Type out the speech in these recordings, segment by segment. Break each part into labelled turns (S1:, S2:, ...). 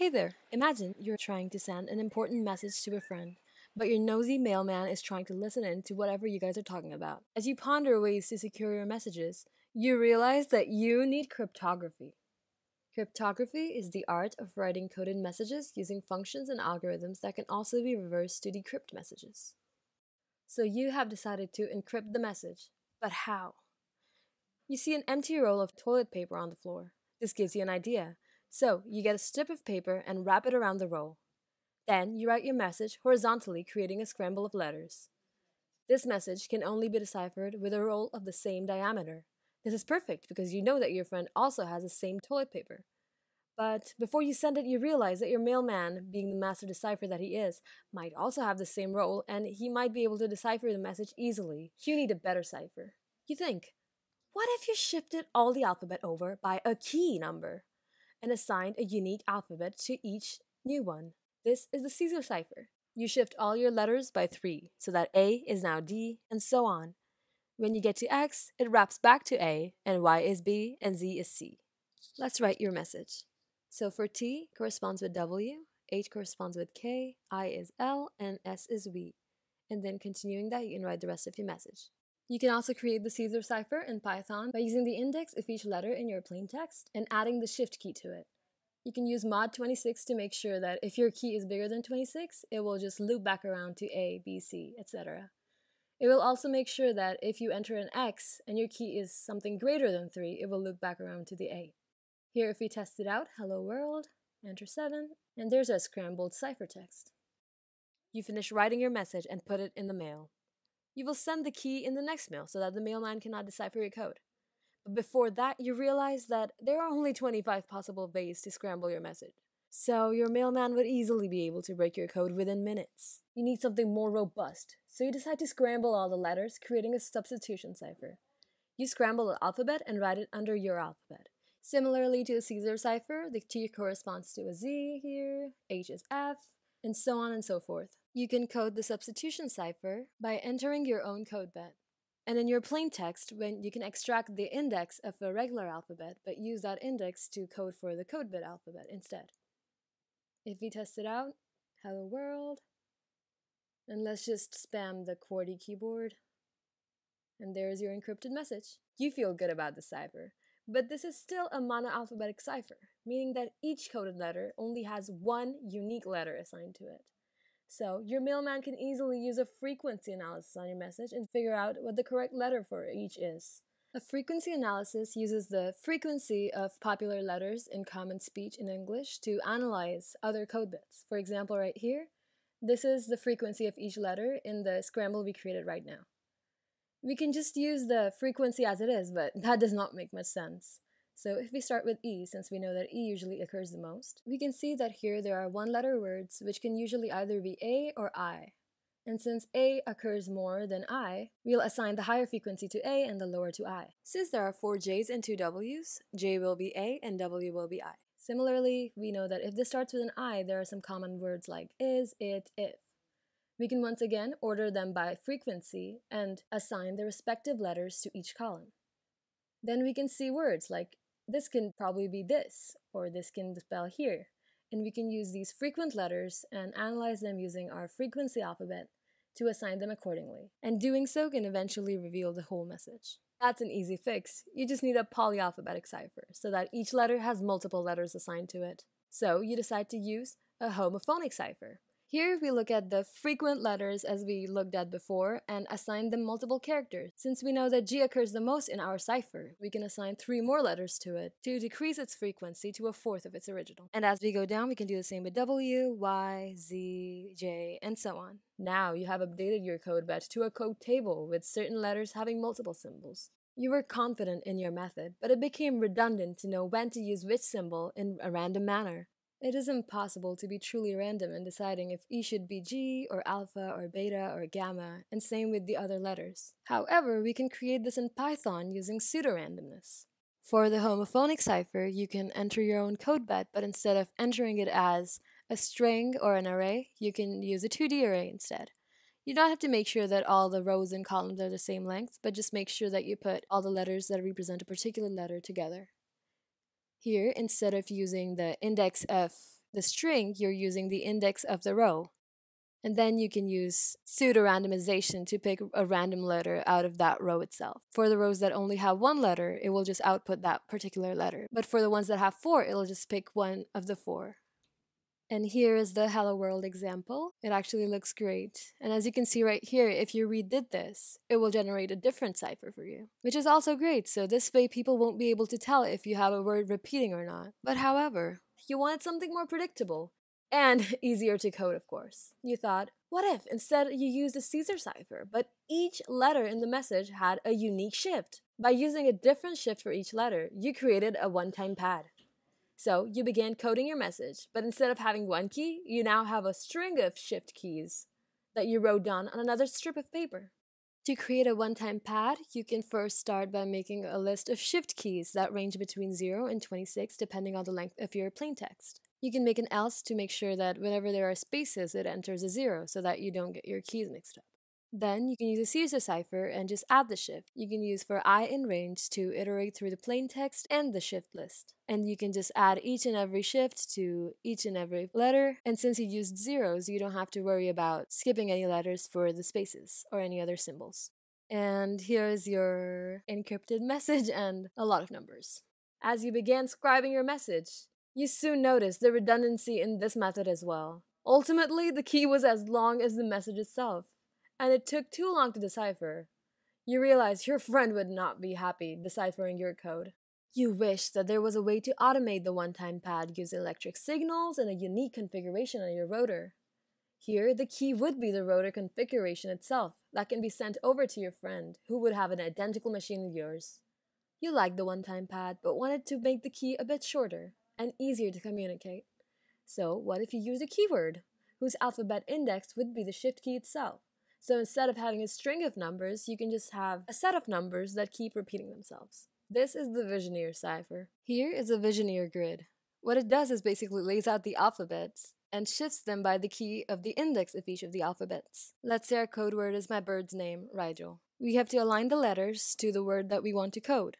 S1: Hey there, imagine you're trying to send an important message to a friend, but your nosy mailman is trying to listen in to whatever you guys are talking about. As you ponder ways to secure your messages, you realize that you need cryptography. Cryptography is the art of writing coded messages using functions and algorithms that can also be reversed to decrypt messages. So you have decided to encrypt the message, but how? You see an empty roll of toilet paper on the floor. This gives you an idea. So you get a strip of paper and wrap it around the roll. Then you write your message horizontally, creating a scramble of letters. This message can only be deciphered with a roll of the same diameter. This is perfect because you know that your friend also has the same toilet paper. But before you send it, you realize that your mailman, being the master decipher that he is, might also have the same roll and he might be able to decipher the message easily. You need a better cipher. You think, what if you shifted all the alphabet over by a key number? And assigned a unique alphabet to each new one. This is the Caesar cipher. You shift all your letters by 3, so that A is now D, and so on. When you get to X, it wraps back to A, and Y is B, and Z is C. Let's write your message. So for T corresponds with W, H corresponds with K, I is L, and S is V. And then continuing that, you can write the rest of your message. You can also create the Caesar cipher in Python by using the index of each letter in your plain text and adding the shift key to it. You can use mod 26 to make sure that if your key is bigger than 26, it will just loop back around to A, B, C, etc. It will also make sure that if you enter an X and your key is something greater than 3, it will loop back around to the A. Here, if we test it out, hello world, enter 7, and there's our scrambled ciphertext. You finish writing your message and put it in the mail. You will send the key in the next mail so that the mailman cannot decipher your code. But before that, you realize that there are only 25 possible ways to scramble your message. So your mailman would easily be able to break your code within minutes. You need something more robust, so you decide to scramble all the letters, creating a substitution cipher. You scramble the alphabet and write it under your alphabet. Similarly to the Caesar cipher, the T corresponds to a Z here, H is F, and so on and so forth. You can code the substitution cipher by entering your own code bit. And in your plain text, when you can extract the index of a regular alphabet, but use that index to code for the code bit alphabet instead. If we test it out, hello world, and let's just spam the QWERTY keyboard. And there's your encrypted message. You feel good about the cipher, but this is still a monoalphabetic cipher, meaning that each coded letter only has one unique letter assigned to it. So your mailman can easily use a frequency analysis on your message and figure out what the correct letter for each is. A frequency analysis uses the frequency of popular letters in common speech in English to analyze other code bits. For example, right here, this is the frequency of each letter in the scramble we created right now. We can just use the frequency as it is, but that does not make much sense. So if we start with E, since we know that E usually occurs the most, we can see that here there are one-letter words which can usually either be A or I. And since A occurs more than I, we'll assign the higher frequency to A and the lower to I. Since there are four J's and two W's, J will be A and W will be I. Similarly, we know that if this starts with an I, there are some common words like is, it, if. We can once again order them by frequency and assign the respective letters to each column. Then we can see words like this can probably be this, or this can spell here. And we can use these frequent letters and analyze them using our frequency alphabet to assign them accordingly. And doing so can eventually reveal the whole message. That's an easy fix. You just need a polyalphabetic cipher so that each letter has multiple letters assigned to it. So you decide to use a homophonic cipher. Here we look at the frequent letters as we looked at before and assign them multiple characters. Since we know that G occurs the most in our cipher, we can assign three more letters to it to decrease its frequency to a fourth of its original. And as we go down, we can do the same with W, Y, Z, J, and so on. Now you have updated your code batch to a code table with certain letters having multiple symbols. You were confident in your method, but it became redundant to know when to use which symbol in a random manner. It is impossible to be truly random in deciding if E should be G, or alpha, or beta, or gamma, and same with the other letters. However, we can create this in Python using pseudorandomness. For the homophonic cipher, you can enter your own code bet, but instead of entering it as a string or an array, you can use a 2D array instead. You don't have to make sure that all the rows and columns are the same length, but just make sure that you put all the letters that represent a particular letter together. Here, instead of using the index of the string, you're using the index of the row. And then you can use pseudo randomization to pick a random letter out of that row itself. For the rows that only have one letter, it will just output that particular letter. But for the ones that have four, it'll just pick one of the four. And here is the Hello World example. It actually looks great. And as you can see right here, if you redid this, it will generate a different cipher for you, which is also great. So this way people won't be able to tell if you have a word repeating or not. But however, you wanted something more predictable and easier to code, of course. You thought, what if instead you used a Caesar cipher, but each letter in the message had a unique shift? By using a different shift for each letter, you created a one time pad. So you began coding your message, but instead of having one key, you now have a string of shift keys that you wrote down on another strip of paper. To create a one time pad, you can first start by making a list of shift keys that range between 0 and 26 depending on the length of your plaintext. You can make an else to make sure that whenever there are spaces, it enters a zero so that you don't get your keys mixed up. Then you can use a Caesar cipher and just add the shift. You can use for i in range to iterate through the plain text and the shift list. And you can just add each and every shift to each and every letter. And since you used zeros, you don't have to worry about skipping any letters for the spaces or any other symbols. And here's your encrypted message and a lot of numbers. As you began scribing your message, you soon noticed the redundancy in this method as well. Ultimately, the key was as long as the message itself, and it took too long to decipher. You realize your friend would not be happy deciphering your code. You wish that there was a way to automate the one time pad using electric signals and a unique configuration on your rotor. Here, the key would be the rotor configuration itself that can be sent over to your friend, who would have an identical machine with yours. You liked the one time pad, but wanted to make the key a bit shorter and easier to communicate. So, what if you use a keyword, whose alphabet index would be the shift key itself? So instead of having a string of numbers, you can just have a set of numbers that keep repeating themselves. This is the Vigenère cipher. Here is a Vigenère grid. What it does is basically lays out the alphabets and shifts them by the key of the index of each of the alphabets. Let's say our code word is my bird's name, Rigel. We have to align the letters to the word that we want to code,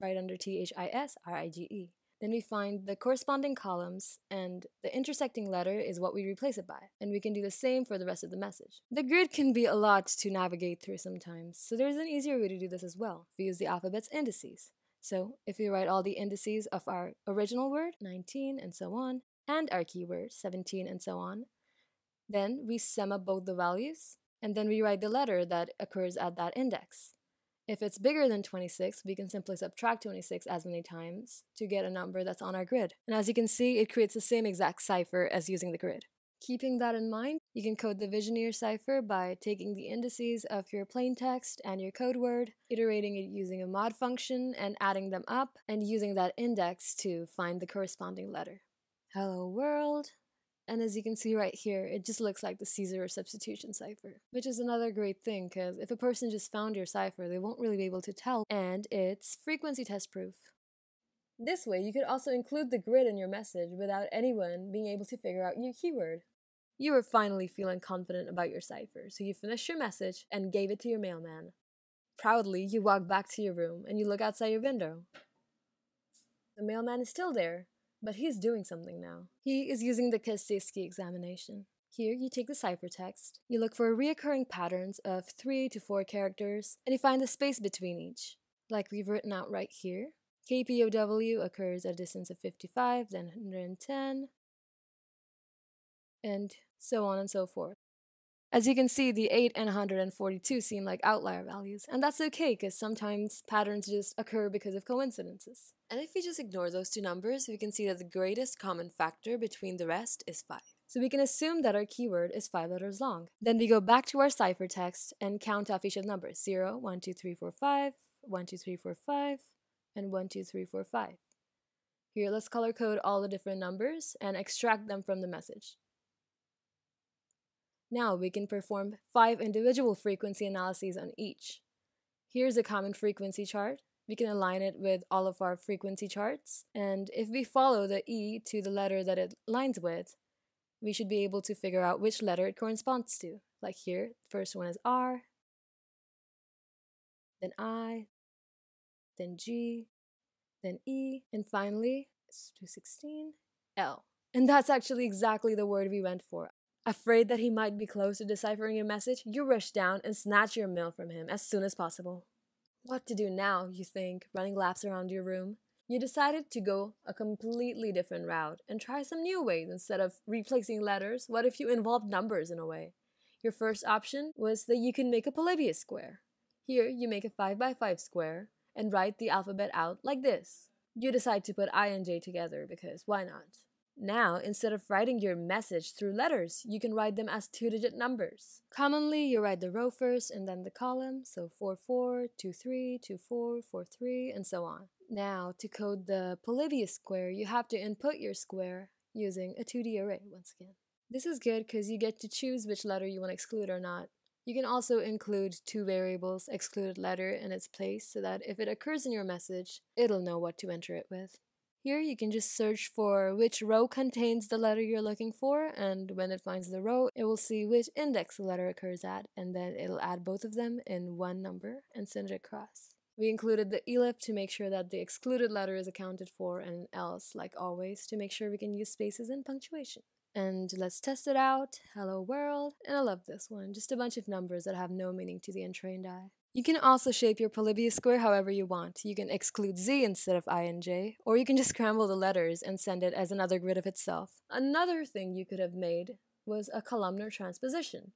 S1: right under T H I S R I G E. Then we find the corresponding columns, and the intersecting letter is what we replace it by. And we can do the same for the rest of the message. The grid can be a lot to navigate through sometimes, so there's an easier way to do this as well. We use the alphabet's indices. So if we write all the indices of our original word, 19 and so on, and our keyword, 17 and so on, then we sum up both the values, and then we write the letter that occurs at that index. If it's bigger than 26, we can simply subtract 26 as many times to get a number that's on our grid. And as you can see, it creates the same exact cipher as using the grid. Keeping that in mind, you can code the Vigenère cipher by taking the indices of your plain text and your code word, iterating it using a mod function and adding them up, and using that index to find the corresponding letter. Hello world, and as you can see right here, it just looks like the Caesar substitution cipher, which is another great thing because if a person just found your cipher, they won't really be able to tell, and it's frequency test proof. This way, you could also include the grid in your message without anyone being able to figure out your keyword. You were finally feeling confident about your cipher, so you finished your message and gave it to your mailman. Proudly, you walk back to your room and you look outside your window. The mailman is still there, but he's doing something now. He is using the Kasiski examination. Here, you take the ciphertext, you look for reoccurring patterns of 3 to 4 characters, and you find the space between each, like we've written out right here. KPOW occurs at a distance of 55, then 110, and so on and so forth. As you can see, the 8 and 142 seem like outlier values, and that's okay because sometimes patterns just occur because of coincidences. And if we just ignore those two numbers, we can see that the greatest common factor between the rest is 5. So we can assume that our keyword is 5 letters long. Then we go back to our ciphertext and count off each of the numbers 0, 1, 2, 3, 4, 5, 1, 2, 3, 4, 5, and 1, 2, 3, 4, 5. Here, let's color code all the different numbers and extract them from the message. Now we can perform five individual frequency analyses on each. Here's a common frequency chart. We can align it with all of our frequency charts. And if we follow the E to the letter that it lines with, we should be able to figure out which letter it corresponds to. Like here, first one is R, then I, then G, then E, and finally, it's 216, L. And that's actually exactly the word we went for. Afraid that he might be close to deciphering your message, you rush down and snatch your mail from him as soon as possible. What to do now, you think, running laps around your room? You decided to go a completely different route and try some new ways instead of replacing letters. What if you involved numbers in a way? Your first option was that you can make a Polybius square. Here, you make a 5 by 5 square and write the alphabet out like this. You decide to put I and J together because why not? Now, instead of writing your message through letters, you can write them as two digit numbers. Commonly, you write the row first and then the column, so 4 4, 2 3, 2 4, 4 3, and so on. Now, to code the Polybius square, you have to input your square using a 2D array once again. This is good because you get to choose which letter you want to exclude or not. You can also include two variables, excluded letter in its place, so that if it occurs in your message, it'll know what to enter it with. Here you can just search for which row contains the letter you're looking for, and when it finds the row, it will see which index the letter occurs at, and then it'll add both of them in one number and send it across. We included the elif to make sure that the excluded letter is accounted for, and else, like always, to make sure we can use spaces and punctuation. And let's test it out. Hello world. And I love this one. Just a bunch of numbers that have no meaning to the untrained eye. You can also shape your Polybius square however you want. You can exclude Z instead of I and J, or you can just scramble the letters and send it as another grid of itself. Another thing you could have made was a columnar transposition.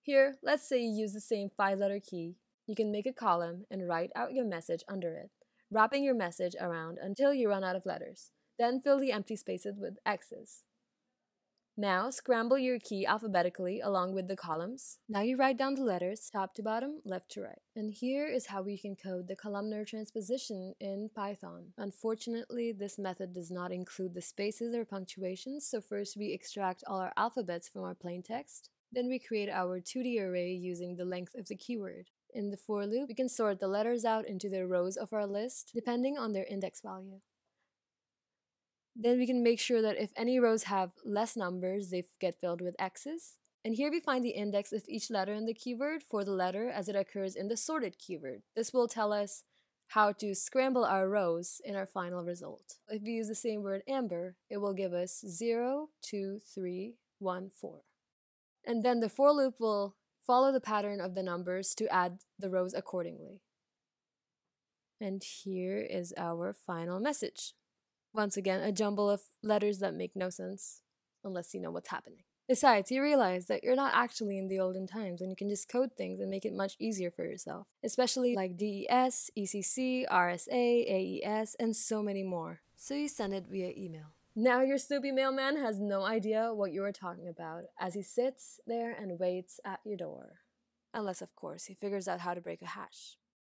S1: Here, let's say you use the same five letter key. You can make a column and write out your message under it, wrapping your message around until you run out of letters. Then fill the empty spaces with X's. Now, scramble your key alphabetically along with the columns. Now you write down the letters, top to bottom, left to right. And here is how we can code the columnar transposition in Python. Unfortunately, this method does not include the spaces or punctuations, so first we extract all our alphabets from our plain text. Then we create our 2D array using the length of the keyword. In the for loop, we can sort the letters out into the rows of our list depending on their index value. Then we can make sure that if any rows have less numbers, they get filled with X's. And here we find the index of each letter in the keyword for the letter as it occurs in the sorted keyword. This will tell us how to scramble our rows in our final result. If we use the same word amber, it will give us 0, 2, 3, 1, 4. And then the for loop will follow the pattern of the numbers to add the rows accordingly. And here is our final message. Once again, a jumble of letters that make no sense unless you know what's happening. Besides, you realize that you're not actually in the olden times and you can just code things and make it much easier for yourself, especially like DES, ECC, RSA, AES, and so many more. So you send it via email. Now your Snoopy mailman has no idea what you are talking about as he sits there and waits at your door. Unless, of course, he figures out how to break a hash.